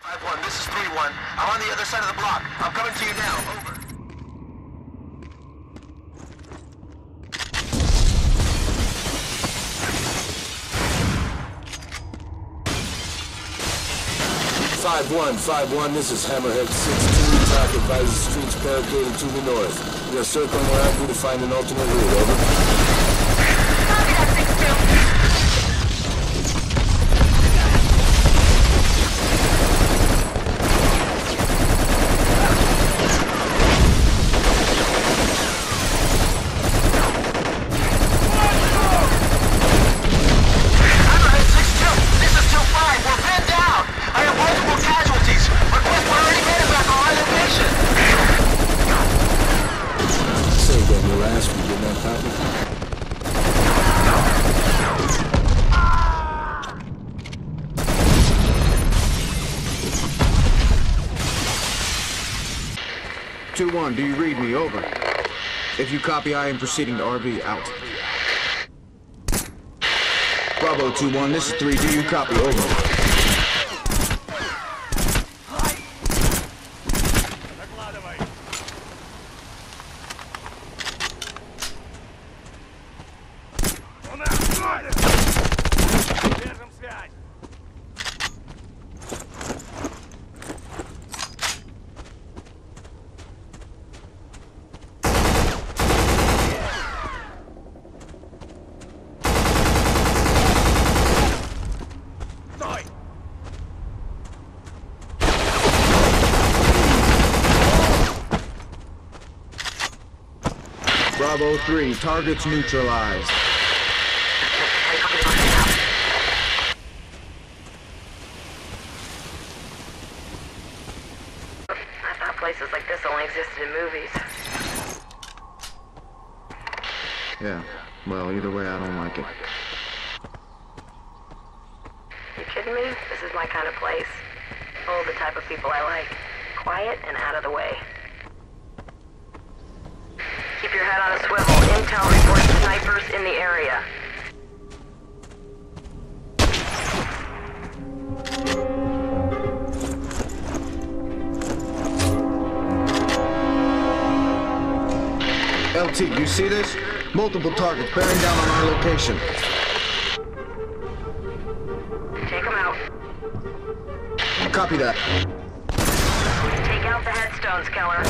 5-1, this is 3-1. I'm on the other side of the block. I'm coming to you now. Over. Five one, five one. This is Hammerhead six two. TOC advises streets barricaded to the north. We are circling around you to find an alternate route. Over. 1, do you read me? Over. If you copy, I am proceeding to RV. Out. Bravo 2-1, this is 3, do you copy? Over. Bravo three, targets neutralized. I thought places like this only existed in movies. Yeah. Well, either way, I don't like it. You kidding me? This is my kind of place. All the type of people I like. Quiet and out of the way. Head on a swivel. Intel reports snipers in the area. LT, you see this? Multiple targets bearing down on our location. Take them out. Copy that. Take out the headstones, Keller.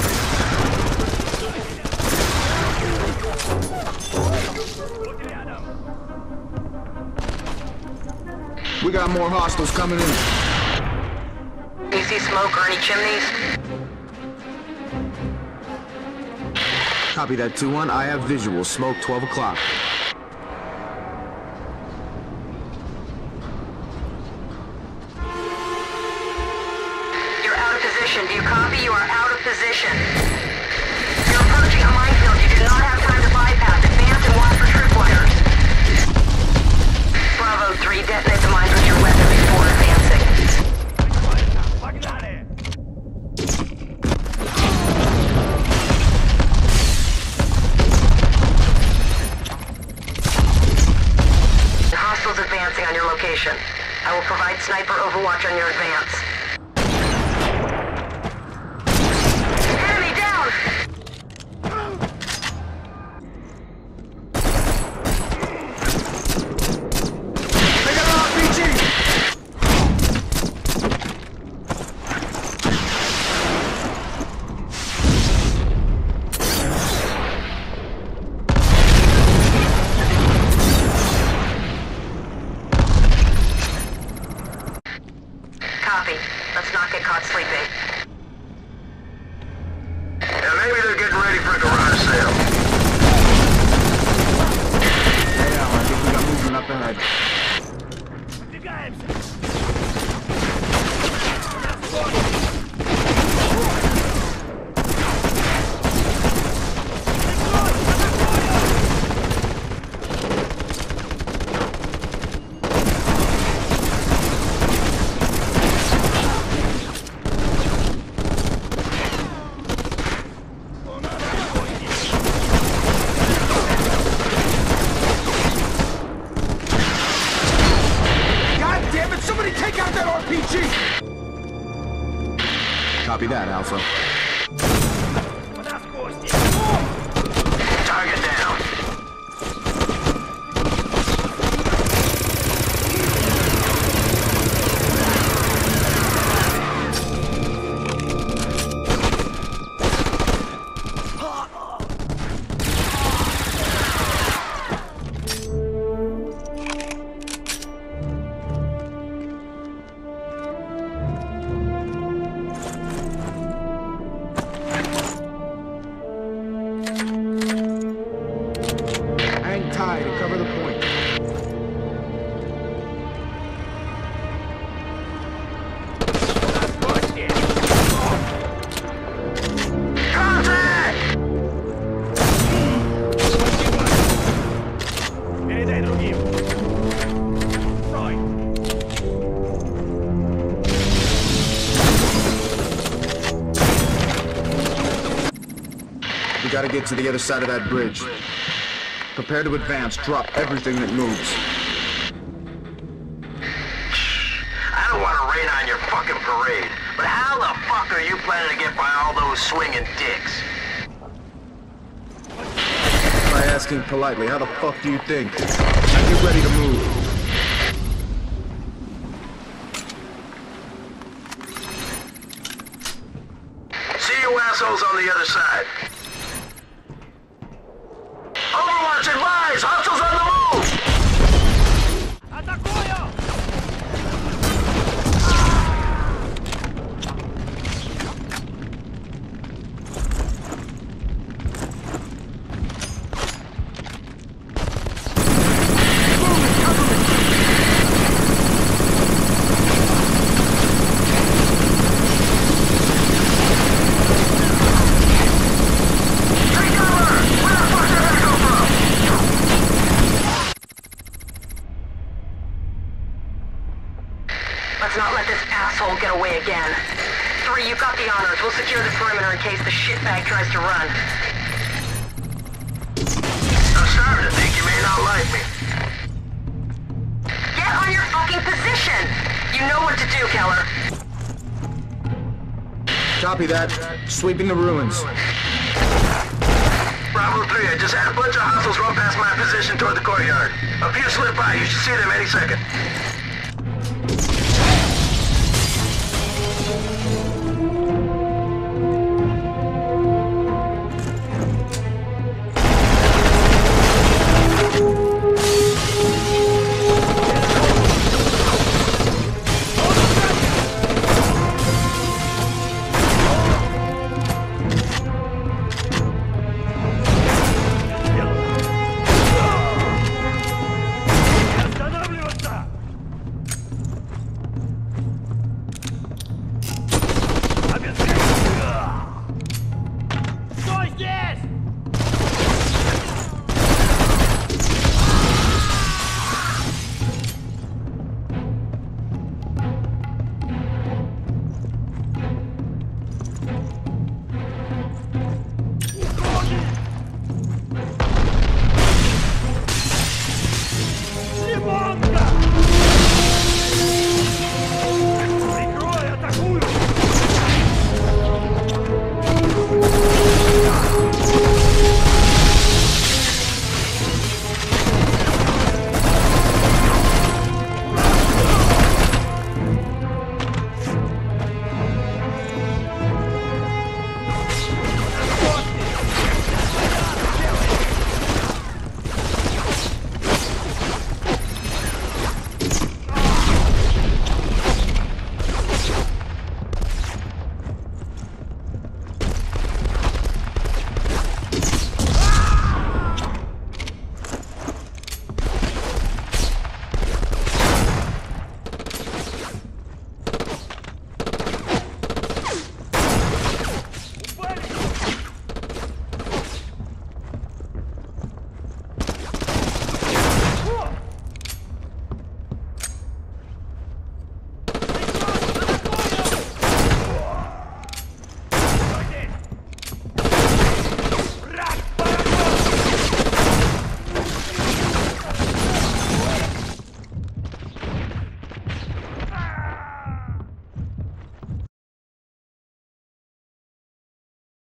We got more hostiles coming in. You see smoke or any chimneys? Copy that 2-1. I have visual. Smoke 12 o'clock. You're out of position. Do you copy? You are out of position. Copy that, Alpha. Gotta get to the other side of that bridge. Prepare to advance. Drop everything that moves. I don't want to rain on your fucking parade, but how the fuck are you planning to get by all those swinging dicks? By asking politely, how the fuck do you think? Now get ready to move. See you assholes on the other side. Let's not let this asshole get away again. Three, you got the honors. We'll secure the perimeter in case the shitbag tries to run. I'm starting to think you may not like me. Get on your fucking position! You know what to do, Keller. Copy that. Sweeping the ruins. Bravo 3, I just had a bunch of hostiles run past my position toward the courtyard. A few slip by, you should see them any second.